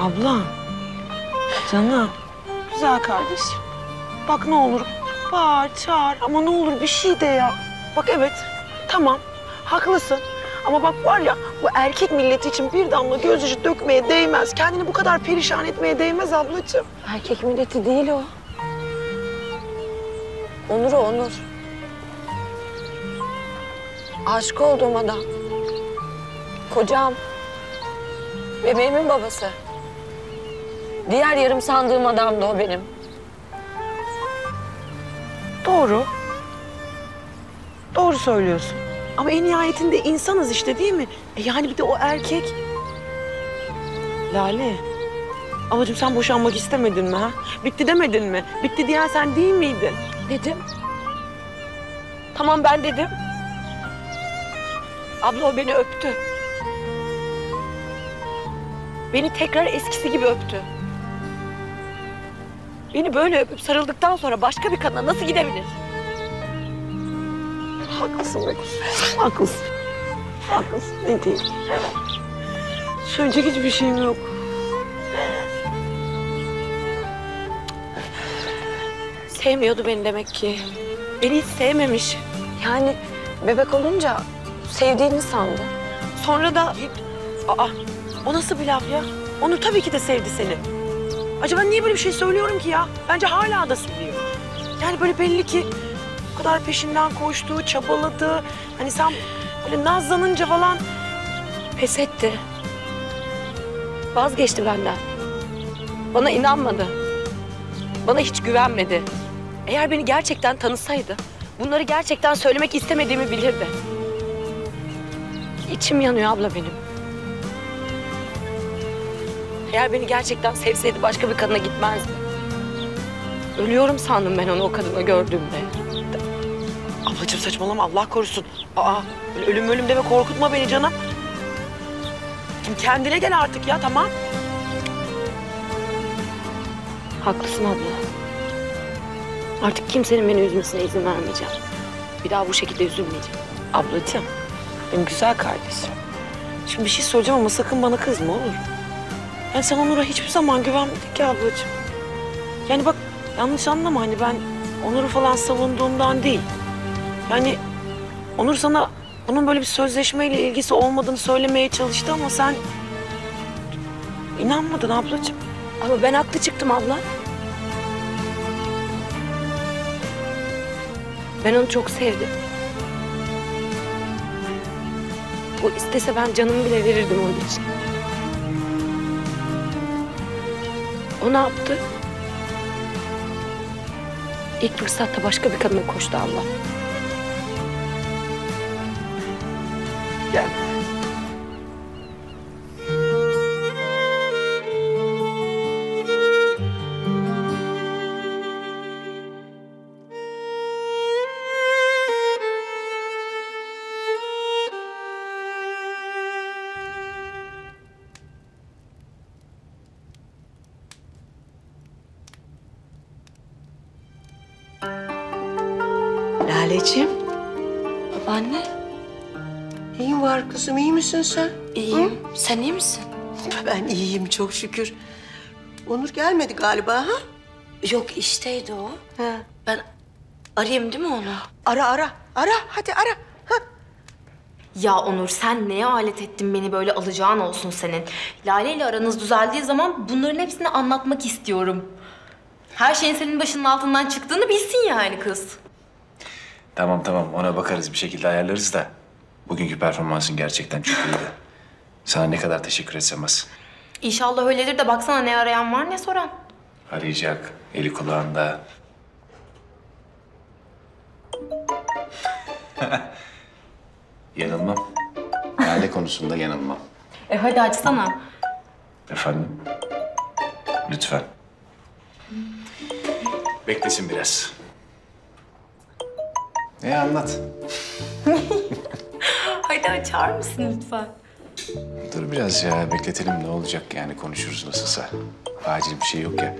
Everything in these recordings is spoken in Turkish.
Abla. Canım. Güzel kardeşim. Bak ne olur bağır, çağır ama ne olur bir şey de ya. Bak evet, tamam, haklısın. Ama bak var ya bu erkek milleti için bir damla gözyaşı dökmeye değmez. Kendini bu kadar perişan etmeye değmez ablacığım. Erkek milleti değil o. Onur o Onur. Aşık olduğum adam. Kocam. Bebeğimin babası. Diğer yarım sandığım adam da o benim. Doğru. Doğru söylüyorsun. Ama en nihayetinde insanız işte değil mi? E yani bir de o erkek. Lale. Ablacığım sen boşanmak istemedin mi ha? Bitti demedin mi? Bitti diyen sen değil miydin? Dedim. Tamam ben dedim. Abla o beni öptü. Beni tekrar eskisi gibi öptü. Beni böyle öpüp sarıldıktan sonra başka bir kadına nasıl gidebilir? Haklısın be. Haklısın. Haklısın. Ne diyeyim? Söyleyecek hiçbir şeyim yok. Sevmiyordu beni demek ki. Beni hiç sevmemiş. Yani bebek olunca sevdiğini sandı. Sonra da... Aa, o nasıl bir laf ya? Onu tabii ki de sevdi seni. Acaba niye böyle bir şey söylüyorum ki ya? Bence hala da seviyor. Yani böyle belli ki o kadar peşinden koştu, çabaladı. Hani sen böyle nazlanınca falan pes etti. Vazgeçti benden. Bana inanmadı. Bana hiç güvenmedi. Eğer beni gerçekten tanısaydı, bunları gerçekten söylemek istemediğimi bilirdi. İçim yanıyor abla benim. Eğer beni gerçekten sevseydi başka bir kadına gitmezdi. Ölüyorum sandım ben onu o kadına gördüğümde. Ablacığım saçmalama Allah korusun. Aa ölüm ölüm deme korkutma beni canım. Kim kendine gel artık ya tamam. Haklısın abla. Artık kimsenin beni üzmesine izin vermeyeceğim. Bir daha bu şekilde üzülmeyeceğim. Ablacığım, benim güzel kardeşim. Şimdi bir şey söyleyeceğim ama sakın bana kızma olur. Yani sen Onur'a hiçbir zaman güvenmedin ki ablacığım. Yani bak yanlış anlama hani ben Onur'u falan savunduğumdan değil. Yani Onur sana bunun böyle bir sözleşmeyle ilgisi olmadığını söylemeye çalıştı ama sen inanmadın ablacığım. Ama ben haklı çıktım abla. Ben onu çok sevdim. O istese ben canımı bile verirdim onun için. O ne yaptı? İlk fırsatta başka bir kadına koştu Allah. Laleciğim, Babaanne, neyin var kızım? İyi misin sen? iyiyim. Sen iyi misin? Ben iyiyim çok şükür. Onur gelmedi galiba ha? Yok işteydi o. Ha. Ben arayayım değil mi onu? Ara ara, ara hadi ara. Ha. Ya Onur sen neye alet ettin beni böyle alacağın olsun senin. Lale ile aranız düzeldiği zaman bunların hepsini anlatmak istiyorum. Her şeyin senin başının altından çıktığını bilsin yani kız. Tamam tamam ona bakarız bir şekilde ayarlarız da. Bugünkü performansın gerçekten çok iyiydi. Sana ne kadar teşekkür etsem az. İnşallah öyledir de baksana ne arayan var ne soran. Arayacak, eli kulağında. yanılmam. Lale konusunda yanılmam. E hadi açsana. Efendim? Lütfen. Beklesin biraz. E anlat. Hadi açar mısın lütfen? Dur biraz ya bekletelim ne olacak yani konuşuruz nasılsa. Acil bir şey yok ya.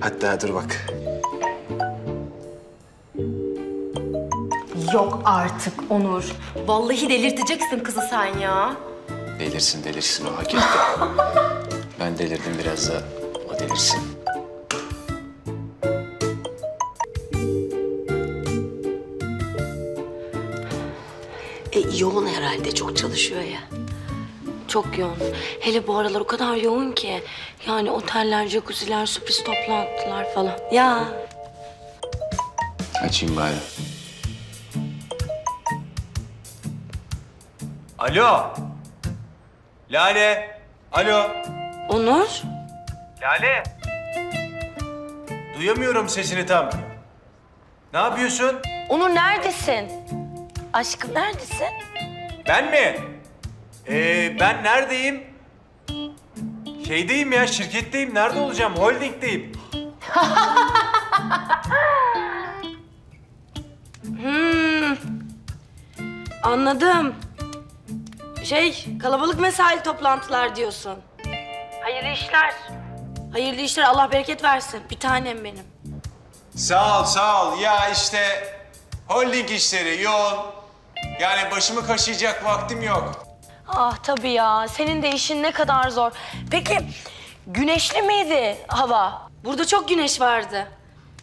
Hatta dur bak. Yok artık Onur. Vallahi delirteceksin kızı sen ya. Delirsin delirsin o hak etti. ben sen delirdin biraz da o delirsin. Yoğun herhalde çok çalışıyor ya. Çok yoğun. Hele bu aralar o kadar yoğun ki. Yani oteller, jacuzziler, sürpriz toplantılar falan. Ya Açayım bari. Alo. Lale. Alo. Onur. Lale. Duyamıyorum sesini tam. Ne yapıyorsun? Onur neredesin? Aşkım neredesin? Ben mi? Ee, ben neredeyim? Şeydeyim ya, şirketteyim. Nerede olacağım? Holding'deyim. Anladım. Şey, kalabalık mesai toplantılar diyorsun. Hayırlı işler. Hayırlı işler. Allah bereket versin. Bir tanem benim. Sağ ol, sağ ol. Ya işte holding işleri yoğun. Yani başımı kaşıyacak vaktim yok. Ah tabii ya. Senin de işin ne kadar zor. Peki güneşli miydi hava? Burada çok güneş vardı.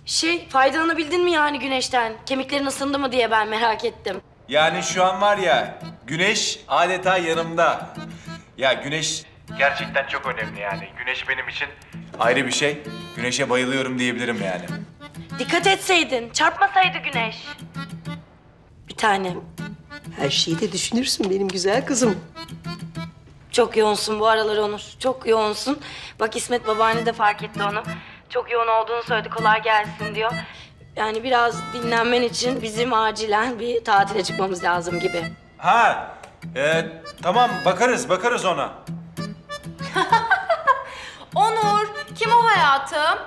Şey faydalanabildin mi yani güneşten? Kemiklerin ısındı mı diye ben merak ettim. Yani şu an var ya, güneş adeta yanımda. Ya güneş gerçekten çok önemli yani. Güneş benim için ayrı bir şey. Güneşe bayılıyorum diyebilirim yani. Dikkat etseydin, çarpmasaydı güneş. Bir tanem. Her şeyi de düşünürsün benim güzel kızım. Çok yoğunsun bu aralar Onur. Çok yoğunsun. Bak İsmet babaanne de fark etti onu. Çok yoğun olduğunu söyledi. Kolay gelsin diyor. Yani biraz dinlenmen için bizim acilen bir tatile çıkmamız lazım gibi. Ha, e, tamam bakarız, bakarız ona. Onur, kim o hayatım?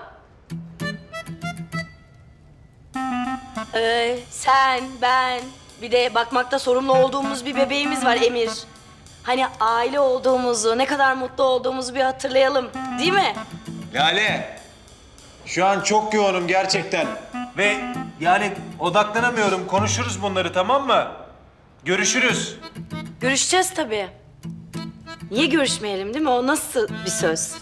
Ee, sen, ben, bir de bakmakta sorumlu olduğumuz bir bebeğimiz var Emir. Hani aile olduğumuzu, ne kadar mutlu olduğumuzu bir hatırlayalım. Değil mi? Lale, şu an çok yoğunum gerçekten. Ve yani odaklanamıyorum. Konuşuruz bunları tamam mı? Görüşürüz. Görüşeceğiz tabii. Niye görüşmeyelim değil mi? O nasıl bir söz?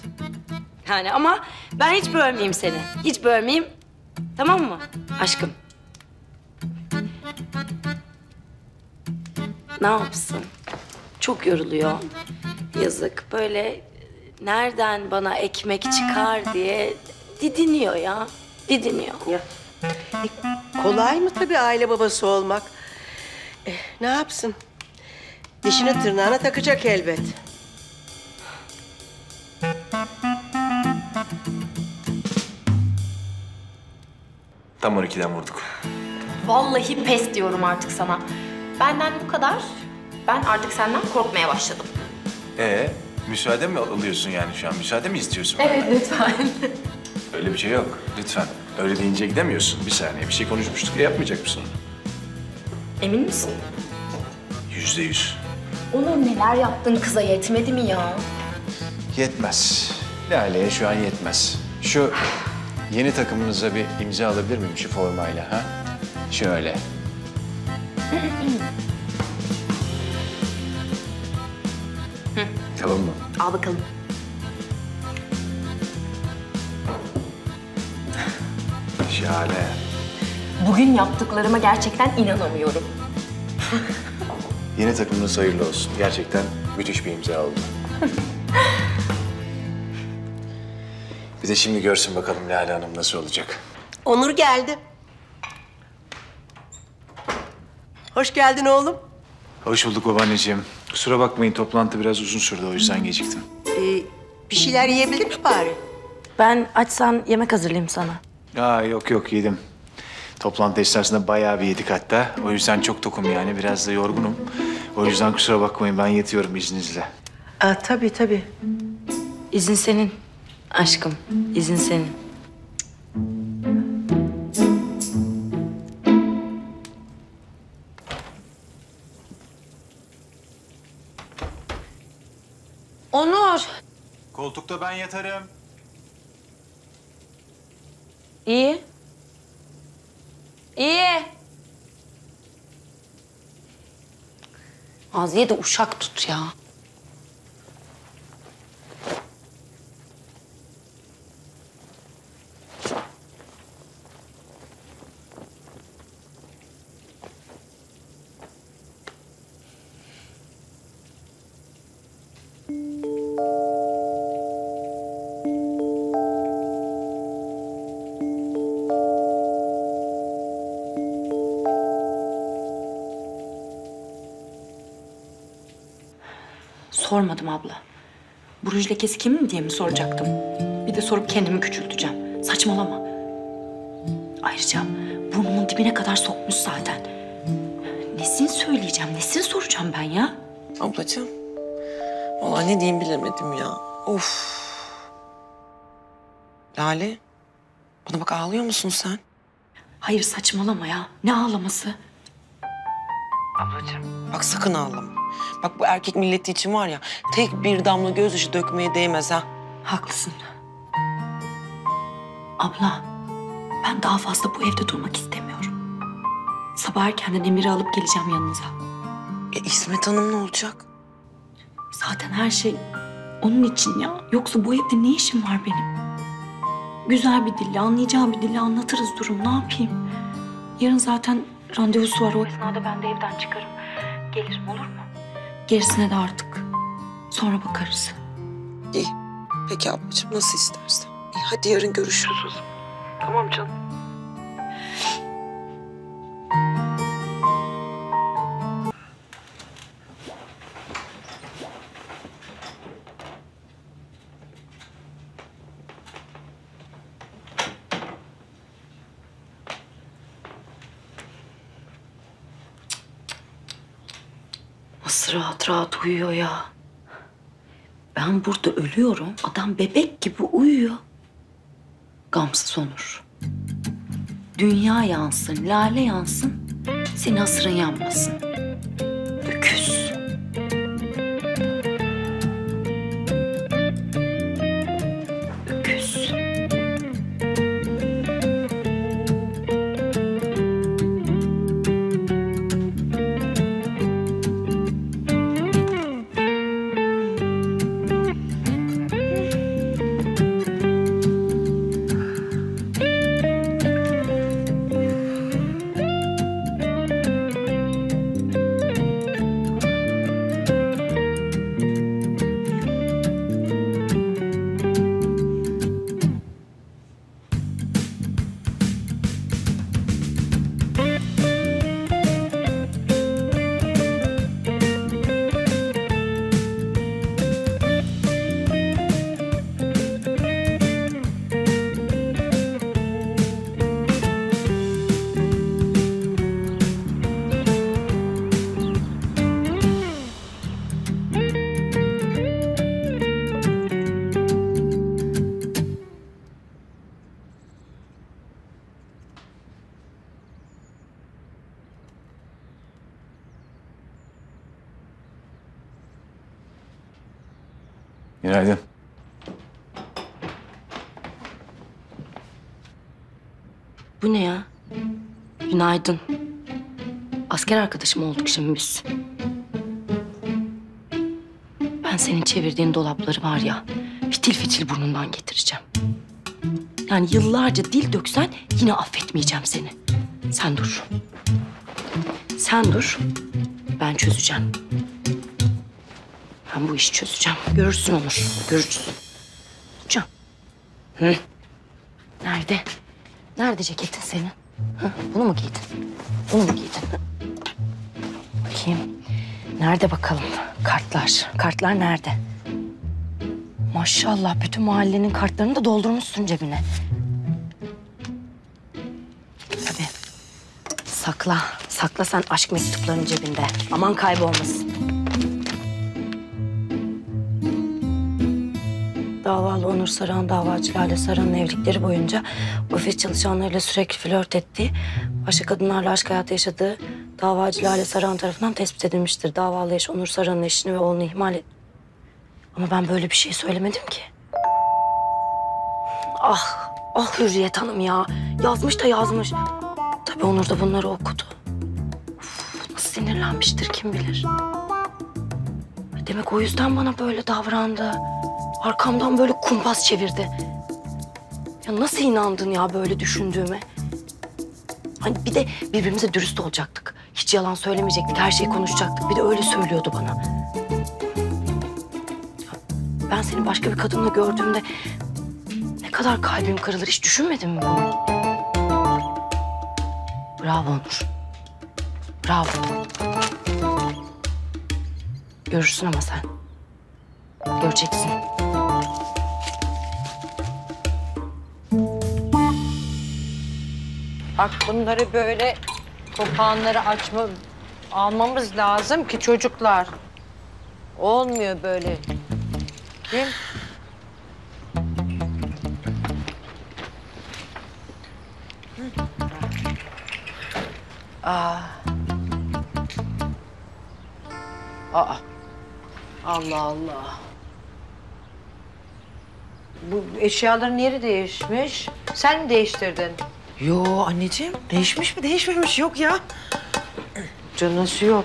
Yani ama ben hiç bölmeyeyim seni. Hiç bölmeyeyim. Tamam mı aşkım? Ne yapsın? Çok yoruluyor. Yazık. Böyle nereden bana ekmek çıkar diye didiniyor ya. Didiniyor. Ya. E, kolay mı tabii aile babası olmak? Eh, ne yapsın? Dişini tırnağına takacak elbet. Tam 12'den vurduk. Vallahi pes diyorum artık sana. Benden bu kadar. Ben artık senden korkmaya başladım. Ee, müsaade mi alıyorsun yani şu an? Müsaade mi istiyorsun? Evet lütfen. Öyle bir şey yok. Lütfen. Öyle deyince gidemiyorsun. Bir saniye bir şey konuşmuştuk. E, yapmayacak mısın? Emin misin? Yüzde yüz. Onur neler yaptın kıza yetmedi mi ya? Yetmez. Lale'ye şu an yetmez. Şu yeni takımınıza bir imza alabilir miyim şu formayla ha? Şöyle. tamam mı? Al bakalım. Şahane. Bugün yaptıklarıma gerçekten inanamıyorum. Yeni takımınız hayırlı olsun. Gerçekten müthiş bir imza oldu. bir de şimdi görsün bakalım Lale Hanım nasıl olacak. Onur geldi. Hoş geldin oğlum. Hoş bulduk babaanneciğim. Kusura bakmayın toplantı biraz uzun sürdü o yüzden geciktim. Ee, bir şeyler yiyebilir mi bari? Ben açsan yemek hazırlayayım sana. Aa yok yok yedim. Toplantı esnasında bayağı bir yedik hatta. O yüzden çok tokum yani biraz da yorgunum. O yüzden kusura bakmayın ben yatıyorum izninizle. Aa, tabii tabii. İzin senin aşkım. İzin senin. Koltukta ben yatarım. İyi. İyi. Aziye de uşak tut ya. Sormadım abla. Bu ruj lekesi kimin diye mi soracaktım? Bir de sorup kendimi küçülteceğim. Saçmalama. Ayrıca burnumun dibine kadar sokmuş zaten. Nesini söyleyeceğim, nesini soracağım ben ya? Ablacığım. Vallahi ne diyeyim bilemedim ya. Of. Lale. Bana bak ağlıyor musun sen? Hayır saçmalama ya. Ne ağlaması? Bak sakın ağlama. Bak bu erkek milleti için var ya tek bir damla gözyaşı dökmeye değmez ha. Haklısın. Abla, ben daha fazla bu evde durmak istemiyorum. Sabah erkenden Emir'i alıp geleceğim yanınıza. E İsmet Hanım ne olacak? Zaten her şey onun için ya. Yoksa bu evde ne işim var benim? Güzel bir dille, anlayacağı bir dille anlatırız durum. Ne yapayım? Yarın zaten randevusu var. O esnada ben de evden çıkarım. Gelirim olur mu? Gerisine de artık sonra bakarız. İyi. Peki ablacığım nasıl istersen. İyi, hadi yarın görüşürüz o zaman. Tamam canım. Rahat rahat uyuyor ya. Ben burada ölüyorum. Adam bebek gibi uyuyor. Gamsız Onur. Dünya yansın, lale yansın. Senin hasırın yanmasın. Bu ne ya? Günaydın. Asker arkadaşım olduk şimdi biz. Ben senin çevirdiğin dolapları var ya, fitil fitil burnundan getireceğim. Yani yıllarca dil döksen yine affetmeyeceğim seni. Sen dur. Sen dur. Ben çözeceğim. Ben bu işi çözeceğim. Görürsün Onur, görürsün. Hocam. Hı? Nerede? Nerede ceketin senin? Hı? Bunu mu giydin? Bunu mu giydin? Bakayım. Nerede bakalım? Kartlar. Kartlar nerede? Maşallah bütün mahallenin kartlarını da doldurmuşsun cebine. Tabii. Sakla. Sakla sen aşk mektuplarının cebinde. Aman kaybolmasın. Davalı Onur Saran, davacı Lale Saran'ın evlilikleri boyunca ofis çalışanlarıyla sürekli flört ettiği, başka kadınlarla aşk hayatı yaşadığı davacı Lale Saran tarafından tespit edilmiştir. Davalı eş Onur Saran'ın eşini ve oğlunu ihmal et... Ama ben böyle bir şey söylemedim ki. Ah, ah Hürriyet Hanım ya. Yazmış da yazmış. Tabii Onur da bunları okudu. Uf, nasıl sinirlenmiştir kim bilir. Demek o yüzden bana böyle davrandı. Arkamdan böyle kumpas çevirdi. Ya nasıl inandın ya böyle düşündüğüme? Hani bir de birbirimize dürüst olacaktık. Hiç yalan söylemeyecektik, her şeyi konuşacaktık. Bir de öyle söylüyordu bana. Ben seni başka bir kadınla gördüğümde ne kadar kalbim kırılır hiç düşünmedin mi bunu? Bravo Onur. Bravo. Görürsün ama sen. Göreceksin. Bak bunları böyle kopağanları açma, almamız lazım ki çocuklar. Olmuyor böyle. Değil mi? Aa. Allah Allah. Bu eşyaların yeri değişmiş. Sen mi değiştirdin? Yo anneciğim değişmiş mi değişmemiş yok ya. Canısı yok.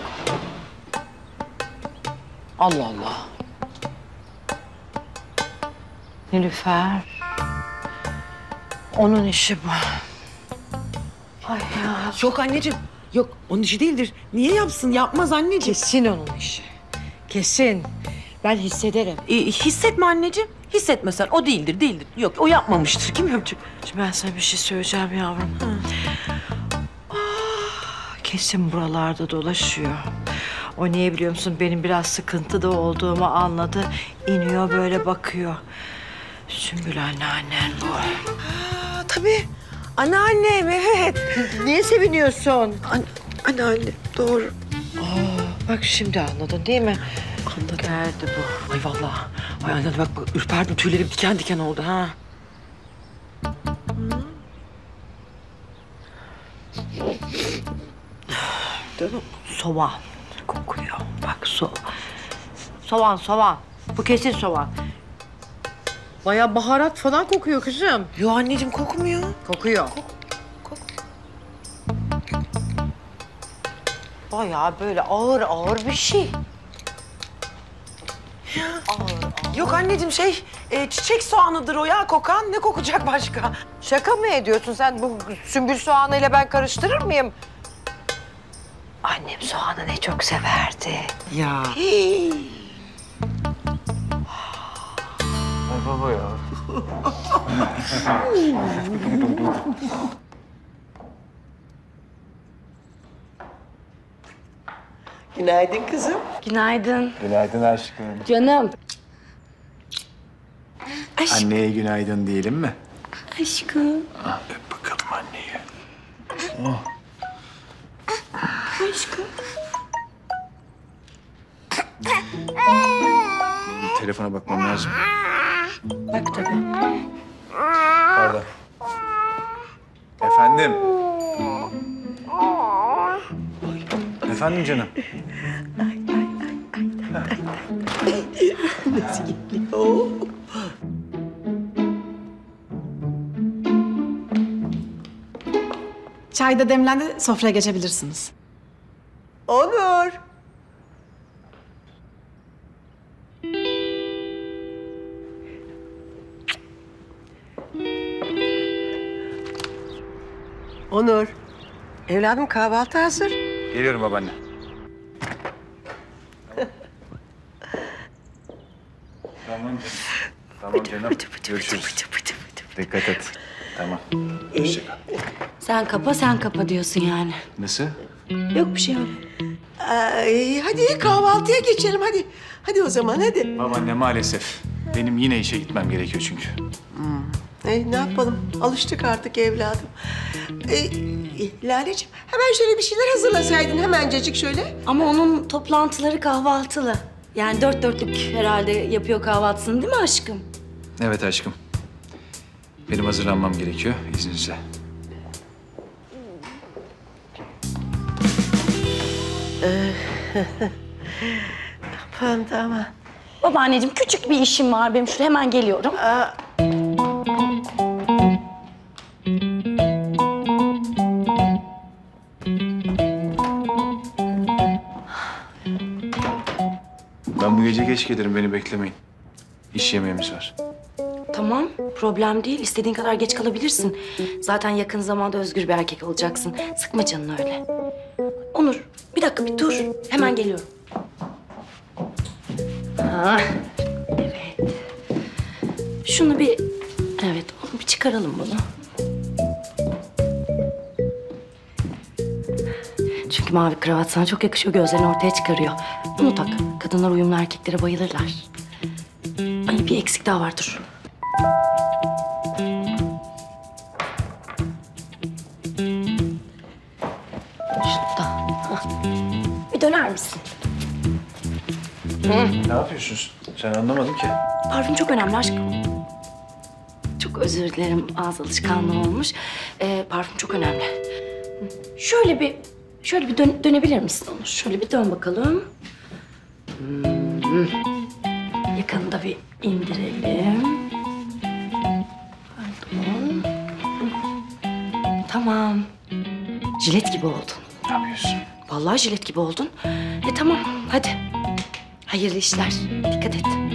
Allah Allah. Nilüfer. Onun işi bu. Ay ya. Yok anneciğim yok onun işi değildir. Niye yapsın yapmaz anneciğim. Kesin onun işi. Kesin. Ben hissederim. E, hissetme anneciğim. Hissetmesen o değildir değildir. Yok o yapmamıştır kim yapacak? Şimdi ben sana bir şey söyleyeceğim yavrum. Ah, Kesin buralarda dolaşıyor. O niye biliyor musun? Benim biraz sıkıntıda olduğumu anladı. İniyor böyle bakıyor. Sümbül anneannen bu. Aa, tabii. Anneannem evet. Niye seviniyorsun? An anneanne doğru. Bak şimdi anladın değil mi? Anladım. Geldi bu. Ay vallahi. Ay anne bak, bak ürperdim tüylerim diken diken oldu ha. Soğan kokuyor. Bak so soğan soğan. Bu kesin soğan. Baya baharat falan kokuyor kızım. Yo anneciğim kokmuyor. Kokuyor. Baya böyle ağır ağır bir şey. Yok anneciğim şey e, çiçek soğanıdır o ya kokan. Ne kokacak başka? Şaka mı ediyorsun sen? Bu sümbül soğanıyla ben karıştırır mıyım? Annem soğanı ne çok severdi. Ya. Ay baba ya. Günaydın kızım. Günaydın. Günaydın aşkım. Canım. Anneye günaydın diyelim mi? Aşkım. Ah, öp bakalım anneyi. Aşkım. Bir telefona bakmam lazım. Bak tabii. Pardon. Efendim? Efendim canım? Çay da demlendi, sofraya geçebilirsiniz. Onur. Onur. Evladım kahvaltı hazır. Geliyorum babaanne. tamam canım. Tamam canım. Görüşürüz. Dikkat et. Tamam. Hoşça kal. Sen kapa sen kapa diyorsun yani. Nasıl? Yok bir şey öyle. Ay, hadi kahvaltıya geçelim hadi. Hadi o zaman hadi. Babaanne maalesef. Benim yine işe gitmem gerekiyor çünkü. E, ne yapalım? Alıştık artık evladım. E, e, Laleciğim hemen şöyle bir şeyler hazırlasaydın hemencecik şöyle. Ama onun toplantıları kahvaltılı. Yani dört dörtlük herhalde yapıyor kahvaltısını değil mi aşkım? Evet aşkım. Benim hazırlanmam gerekiyor izninizle. Tamam tamam. Babaanneciğim küçük bir işim var benim. Şuraya hemen geliyorum. Ben bu gece geç gelirim beni beklemeyin. İş yemeğimiz var. Tamam, problem değil. İstediğin kadar geç kalabilirsin. Zaten yakın zamanda özgür bir erkek olacaksın. Sıkma canını öyle. Onur, bir dakika bir dur. Hemen geliyorum. Ha, evet. Şunu bir... Evet, onu bir çıkaralım bunu. Çünkü mavi kravat sana çok yakışıyor. Gözlerini ortaya çıkarıyor. Bunu tak. Kadınlar uyumlu erkeklere bayılırlar. bir eksik daha var dur. Ne yapıyorsunuz? Sen anlamadın ki. Parfüm çok önemli aşkım. Çok özür dilerim ağız alışkanlığı olmuş. Ee, parfüm çok önemli. Şöyle bir şöyle bir dön- dönebilir misin Onur? Şöyle bir dön bakalım. Hmm. Yakanı bir indirelim. Pardon. Tamam. Jilet gibi oldun. Ne yapıyorsun? Vallahi jilet gibi oldun. E tamam hadi. Hayırlı işler. Dikkat et.